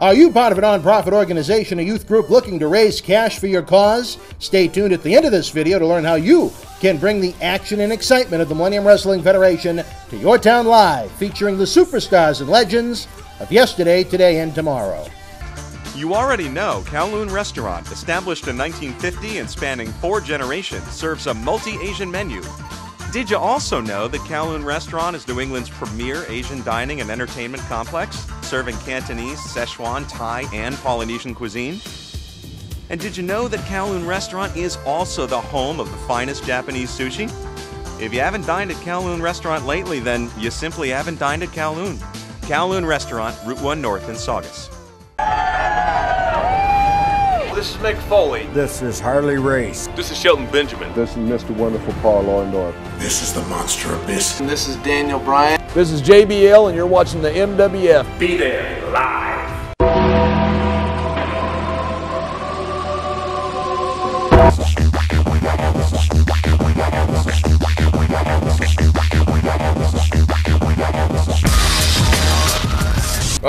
Are you part of a nonprofit organization, a youth group looking to raise cash for your cause? Stay tuned at the end of this video to learn how you can bring the action and excitement of the Millennium Wrestling Federation to your town live, featuring the superstars and legends of yesterday, today, and tomorrow. You already know Kowloon Restaurant, established in 1950 and spanning four generations, serves a multi Asian menu did you also know that Kowloon Restaurant is New England's premier Asian dining and entertainment complex, serving Cantonese, Szechuan, Thai, and Polynesian cuisine? And did you know that Kowloon Restaurant is also the home of the finest Japanese sushi? If you haven't dined at Kowloon Restaurant lately, then you simply haven't dined at Kowloon. Kowloon Restaurant, Route 1 North in Saugus. This is Mick Foley. This is Harley Race. This is Shelton Benjamin. This is Mr. Wonderful Paul Orndorff. This is the Monster Abyss. And this is Daniel Bryan. This is JBL, and you're watching the MWF. Be there live.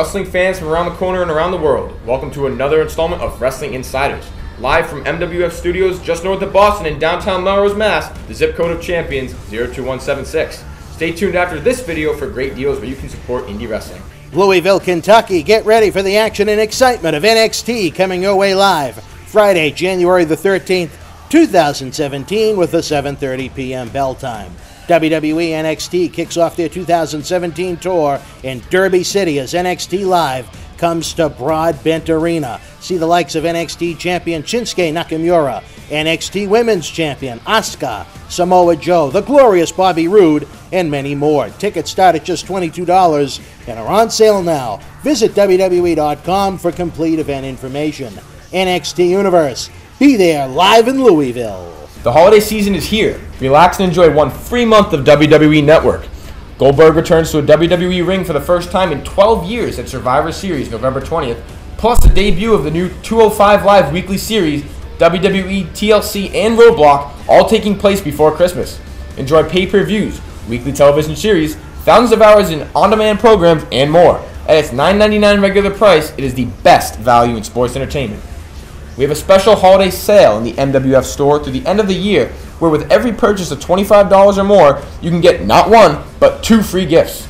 Wrestling fans from around the corner and around the world, welcome to another installment of Wrestling Insiders. Live from MWF Studios just north of Boston in downtown Melrose, Mass, the zip code of champions 02176. Stay tuned after this video for great deals where you can support indie wrestling. Louisville, Kentucky, get ready for the action and excitement of NXT coming your way live Friday, January the 13th, 2017 with a 7:30 p.m. bell time. WWE NXT kicks off their 2017 tour in Derby City as NXT Live comes to Broadbent Arena. See the likes of NXT champion Shinsuke Nakamura, NXT Women's Champion Asuka, Samoa Joe, the glorious Bobby Roode, and many more. Tickets start at just $22 and are on sale now. Visit WWE.com for complete event information. NXT Universe. Be there live in Louisville. The holiday season is here. Relax and enjoy one free month of WWE Network. Goldberg returns to a WWE ring for the first time in 12 years at Survivor Series November 20th, plus the debut of the new 205 Live weekly series, WWE, TLC, and Roadblock, all taking place before Christmas. Enjoy pay per views, weekly television series, thousands of hours in on demand programs, and more. At its $9.99 regular price, it is the best value in sports entertainment. We have a special holiday sale in the MWF store through the end of the year, where with every purchase of $25 or more, you can get not one, but two free gifts.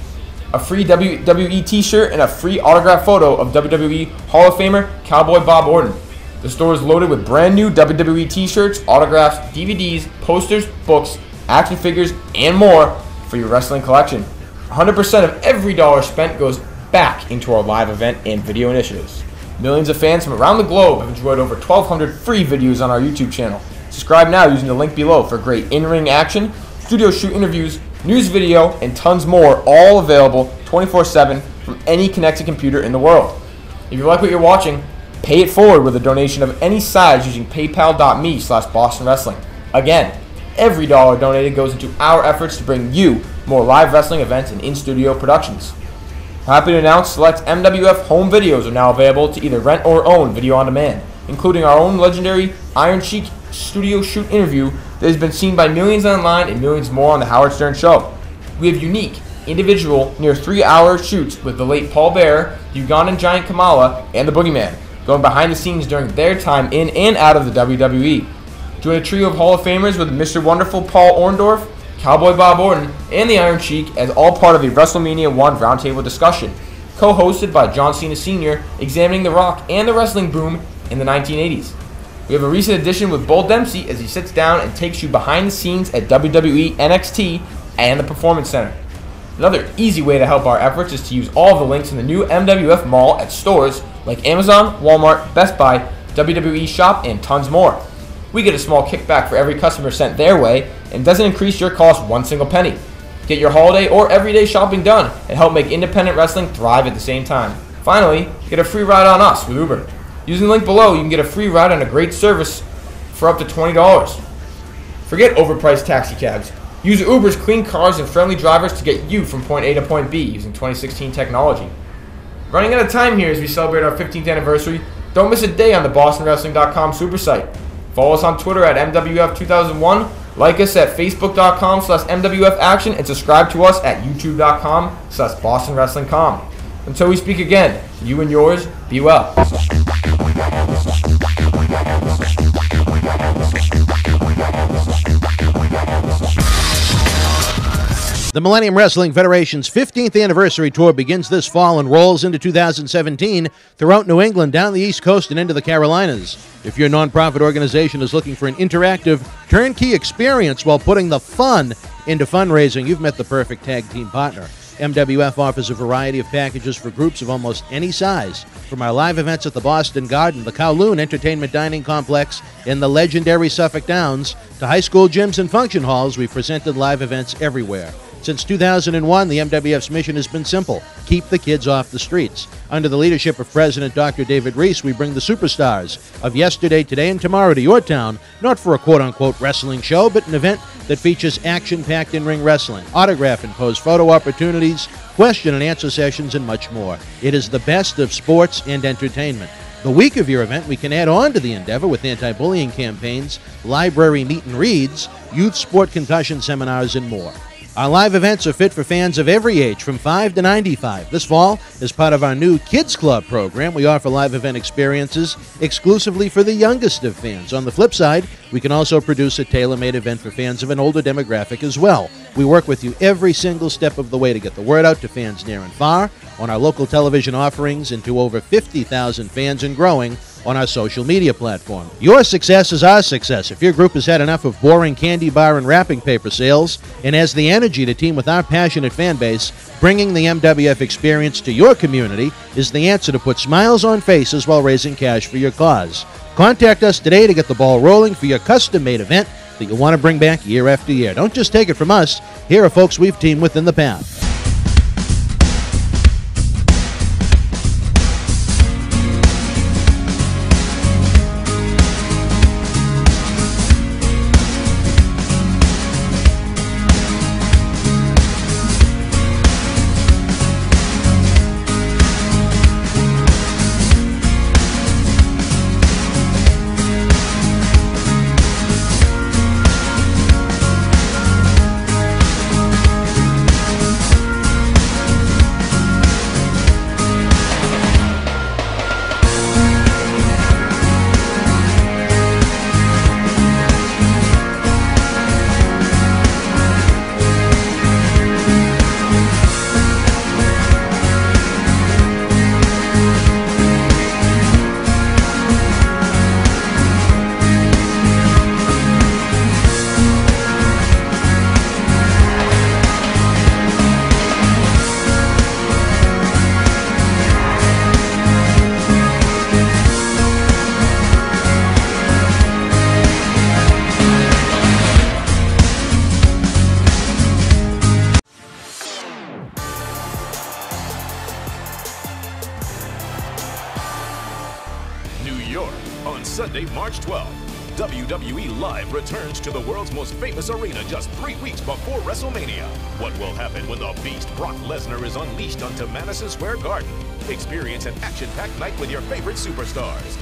A free WWE t-shirt and a free autographed photo of WWE Hall of Famer Cowboy Bob Orton. The store is loaded with brand new WWE t-shirts, autographs, DVDs, posters, books, action figures, and more for your wrestling collection. 100% of every dollar spent goes back into our live event and video initiatives. Millions of fans from around the globe have enjoyed over 1,200 free videos on our YouTube channel. Subscribe now using the link below for great in-ring action, studio shoot interviews, news video, and tons more, all available 24-7 from any connected computer in the world. If you like what you're watching, pay it forward with a donation of any size using paypal.me slash Boston Wrestling. Again, every dollar donated goes into our efforts to bring you more live wrestling events and in-studio productions. Happy to announce select MWF home videos are now available to either rent or own video on demand, including our own legendary Iron Sheik studio shoot interview that has been seen by millions online and millions more on The Howard Stern Show. We have unique, individual, near three hour shoots with the late Paul Bearer, the Ugandan giant Kamala, and the Boogeyman, going behind the scenes during their time in and out of the WWE. Join a trio of Hall of Famers with Mr. Wonderful Paul Orndorff, Cowboy Bob Orton, and the Iron Sheik as all part of a WrestleMania 1 roundtable discussion, co hosted by John Cena Sr., examining The Rock and the wrestling boom in the 1980s. We have a recent addition with Bull Dempsey as he sits down and takes you behind the scenes at WWE NXT and the Performance Center. Another easy way to help our efforts is to use all the links in the new MWF Mall at stores like Amazon, Walmart, Best Buy, WWE Shop, and tons more. We get a small kickback for every customer sent their way and doesn't increase your cost one single penny. Get your holiday or everyday shopping done and help make independent wrestling thrive at the same time. Finally, get a free ride on us with Uber. Using the link below, you can get a free ride on a great service for up to $20. Forget overpriced taxi cabs. Use Uber's clean cars and friendly drivers to get you from point A to point B using 2016 technology. Running out of time here as we celebrate our 15th anniversary, don't miss a day on the BostonWrestling.com super site. Follow us on Twitter at MWF2001, like us at Facebook.com slash MWF Action, and subscribe to us at YouTube.com slash BostonWrestlingCom. Until we speak again, you and yours, be well. The Millennium Wrestling Federation's 15th anniversary tour begins this fall and rolls into 2017 throughout New England, down the East Coast, and into the Carolinas. If your nonprofit organization is looking for an interactive, turnkey experience while putting the fun into fundraising, you've met the perfect tag team partner. MWF offers a variety of packages for groups of almost any size, from our live events at the Boston Garden, the Kowloon Entertainment Dining Complex, and the legendary Suffolk Downs, to high school gyms and function halls. We've presented live events everywhere. Since 2001, the MWF's mission has been simple keep the kids off the streets. Under the leadership of President Dr. David Reese, we bring the superstars of yesterday, today, and tomorrow to your town, not for a quote unquote wrestling show, but an event that features action packed in ring wrestling, autograph and pose photo opportunities, question and answer sessions, and much more. It is the best of sports and entertainment. The week of your event, we can add on to the endeavor with anti bullying campaigns, library meet and reads, youth sport concussion seminars, and more. Our live events are fit for fans of every age, from 5 to 95. This fall, as part of our new Kids Club program, we offer live event experiences exclusively for the youngest of fans. On the flip side, we can also produce a tailor made event for fans of an older demographic as well. We work with you every single step of the way to get the word out to fans near and far on our local television offerings and to over 50,000 fans and growing on our social media platform. Your success is our success. If your group has had enough of boring candy bar and wrapping paper sales and has the energy to team with our passionate fan base, bringing the MWF experience to your community is the answer to put smiles on faces while raising cash for your cause. Contact us today to get the ball rolling for your custom made event that you want to bring back year after year. Don't just take it from us. Here are folks we've teamed with in the past. Sunday, March 12th. WWE Live returns to the world's most famous arena just three weeks before WrestleMania. What will happen when the beast Brock Lesnar is unleashed onto Madison Square Garden? Experience an action-packed night with your favorite superstars.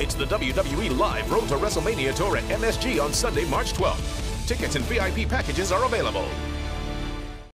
It's the WWE Live Road to WrestleMania Tour at MSG on Sunday, March 12th. Tickets and VIP packages are available.